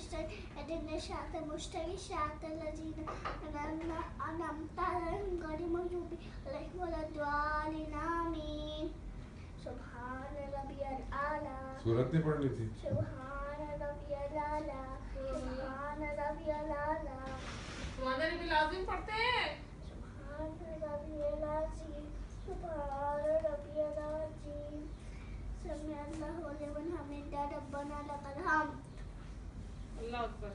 व इय्याका नस्तईन इहदिनस सिरातल मुस्तकीम सिरातल लज़ीना अनअमता अलैहिम गैरिल मग़दूबि अलैहिम वलद्दालिन आमीन सुभान रब्बियल आला सूरत नहीं पढ़नी थी सुभान रब्बियल आला सुभान रब्बियल आला तुम्हारे भी लाजिम पढ़ते हैं सुभान रब्बियल अज़ीम सुभान रब्बियल अज़ीम समी अल्लाहु लिमन हमिदा रब्बना लकल हम्द Rabb.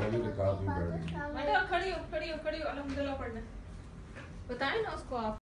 में बैठ गई। खड़ी हो खड़ी हो खड़ी हो अलहमदुल्ला पढ़ना बताए ना उसको आप